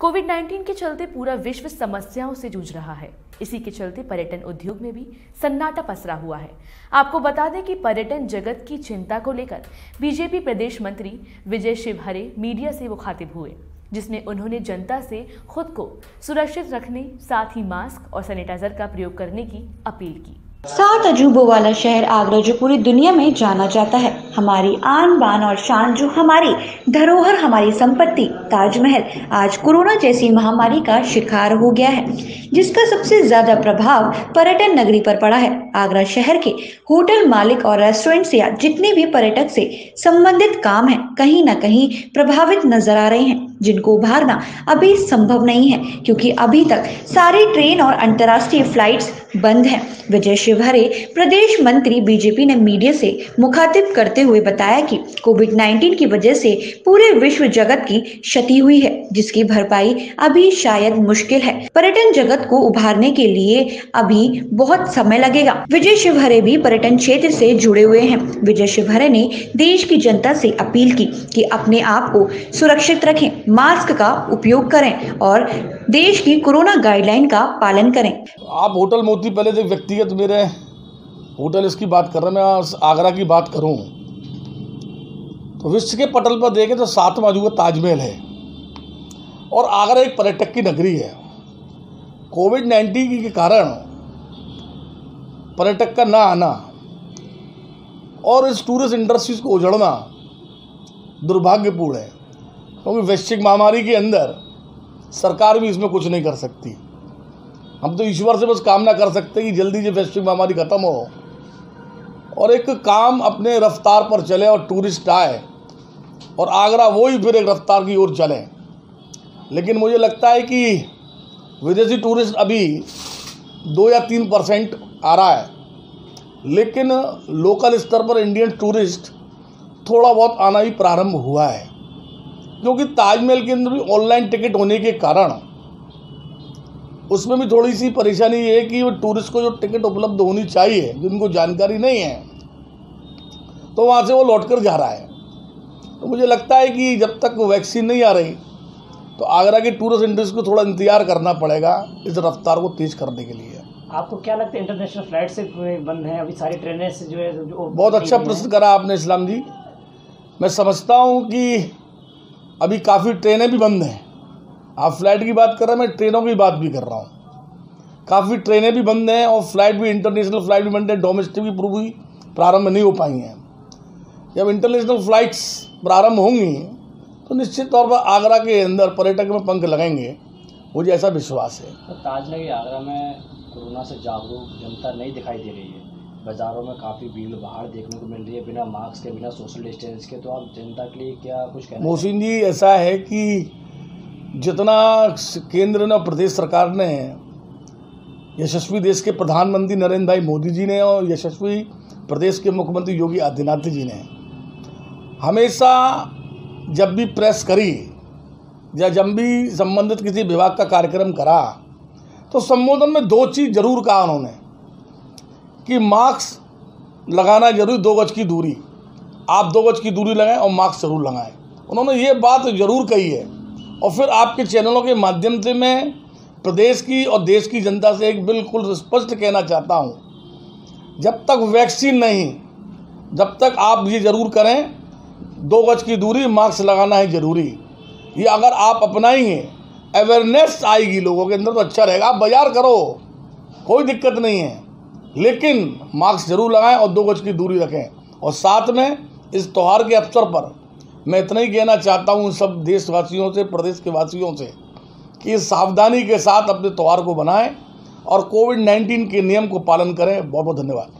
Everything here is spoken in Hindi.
कोविड 19 के चलते पूरा विश्व समस्याओं से जूझ रहा है। इसी के चलते पर्यटन उद्योग में भी सन्नाटा पसरा हुआ है। आपको बता दें कि पर्यटन जगत की चिंता को लेकर बीजेपी प्रदेश मंत्री विजय शिवहरे मीडिया से मुखातिब हुए, जिसमें उन्होंने जनता से खुद को सुरक्षित रखने, साथ ही मास्क और सैनिटाइजर का प्रयोग करने की अपील की। सात अजूबों वाला शहर आगरा जो पूरी दुनिया में जाना जाता है। हमारी आन बान और शान जो हमारी धरोहर, हमारी संपत्ति, ताजमहल, आज कोरोना जैसी महामारी का शिकार हो गया है, जिसका सबसे ज़्यादा प्रभाव पर्यटन नगरी पर पड़ा है। आगरा शहर के होटल मालिक और रेस्टोरेंट्स या जितने भी पर्यटक से संबंधित काम है, कहीं ना कहीं प्रभावित नज़र आ रहे हैं। जिनको उभारना अभी संभव नहीं है, क्योंकि अभी तक सारी ट्रेन और अंतर्राष्ट्रीय फ्लाइट्स बंद हैं। विजय शिवहरे प्रदेश मंत्री बीजेपी ने मीडिया से मुखातिब करते हुए बताया कि कोविड 19 की वजह से पूरे विश्व जगत की क्षति हुई है, जिसकी भरपाई अभी शायद मुश्किल है। पर्यटन जगत को उभारने के लिए अभी बहुत समय लगेगा। विजय शिवहरे भी पर्यटन क्षेत्र से जुड़े हुए हैं। विजय शिवहरे ने देश की जनता से अपील की कि अपने आप को सुरक्षित रखें, मास्क का उपयोग करें और देश की कोरोना गाइडलाइन का पालन करें। आप होटल मोती पहले तो व्यक्तिगत मेरे होटल इसकी बात कर रहे हैं, मैं आगरा की बात करूँ। तो विश्व के पटल पर देखें तो सातवां अजूबा ताजमहल है। और आगरा एक पर्यटक की नगरी है। कोविड नाइन्टीन के कारण पर्यटक का ना आना और इस टूरिस्ट इंडस्ट्रीज़ को उजड़ना दुर्भाग्यपूर्ण है। क्योंकि तो वैश्विक महामारी के अंदर सरकार भी इसमें कुछ नहीं कर सकती। हम तो ईश्वर से बस कामना कर सकते हैं कि जल्दी से वैश्विक महामारी ख़त्म हो। और एक काम अपने रफ्तार पर चले और टूरिस्ट आए, और आगरा वो ही फिर एक रफ्तार की ओर चले। लेकिन मुझे लगता है कि विदेशी टूरिस्ट अभी दो या तीन परसेंट आ रहा है। लेकिन लोकल स्तर पर इंडियन टूरिस्ट थोड़ा बहुत आना ही प्रारंभ हुआ है। क्योंकि ताजमहल के अंदर भी ऑनलाइन टिकट होने के कारण उसमें भी थोड़ी सी परेशानी ये है कि वो टूरिस्ट को जो टिकट उपलब्ध होनी चाहिए जिनको जानकारी नहीं है तो वहाँ से वो लौट कर जा रहा है। तो मुझे लगता है कि जब तक वैक्सीन नहीं आ रही तो आगरा के टूरिस्ट इंडस्ट्री को थोड़ा इंतज़ार करना पड़ेगा इस रफ्तार को तेज करने के लिए। आपको क्या लगता है इंटरनेशनल फ़्लाइट से बंद है? अभी सारी ट्रेनें से जो है जो बहुत अच्छा प्रश्न करा आपने इस्लाम जी। मैं समझता हूँ कि अभी काफ़ी ट्रेनें भी बंद हैं। आप फ़्लाइट की बात कर रहे हैं, मैं ट्रेनों की बात भी कर रहा हूँ। काफ़ी ट्रेनें भी बंद हैं और फ़्लाइट भी, इंटरनेशनल फ़्लाइट भी बंद है, डोमेस्टिक भी पूरी प्रारंभ नहीं हो पाई हैं। जब इंटरनेशनल फ्लाइट्स प्रारंभ होंगी तो निश्चित तौर पर आगरा के अंदर पर्यटक में पंख लगेंगे। मुझे ऐसा विश्वास है। तो ताजनगरी आगरा में कोरोना से जागरूक जनता नहीं दिखाई दे रही है। बाज़ारों में काफ़ी भीड़ भाड़ देखने को मिल रही है बिना मास्क के, बिना सोशल डिस्टेंस के। तो आप जनता के लिए क्या कुछ कहना मोहसिन जी, ऐसा है कि जितना केंद्र और प्रदेश सरकार ने यशस्वी देश के प्रधानमंत्री नरेंद्र भाई मोदी जी ने और यशस्वी प्रदेश के मुख्यमंत्री योगी आदित्यनाथ जी ने हमेशा जब भी प्रेस करी या जब भी संबंधित किसी विभाग का कार्यक्रम करा तो संबोधन में दो चीज़ ज़रूर कहा उन्होंने। कि मास्क लगाना ज़रूरी दो गज की दूरी। आप दो गज की दूरी लगाएँ और मास्क ज़रूर लगाएँ। उन्होंने ये बात ज़रूर कही है। और फिर आपके चैनलों के माध्यम से मैं प्रदेश की और देश की जनता से एक बिल्कुल स्पष्ट कहना चाहता हूँ। जब तक वैक्सीन नहीं, जब तक आप ये ज़रूर करें, दो गज की दूरी मास्क लगाना है ज़रूरी। ये अगर आप अपनाएँगे अवेयरनेस आएगी लोगों के अंदर तो अच्छा रहेगा। आप बाज़ार करो, कोई दिक्कत नहीं है। लेकिन मास्क ज़रूर लगाएँ और दो गज की दूरी रखें। और साथ में इस त्यौहार के अवसर पर मैं इतना ही कहना चाहता हूँ सब देशवासियों से, प्रदेश के वासियों से, कि सावधानी के साथ अपने त्यौहार को बनाएँ और कोविड नाइन्टीन के नियम को पालन करें। बहुत बहुत धन्यवाद।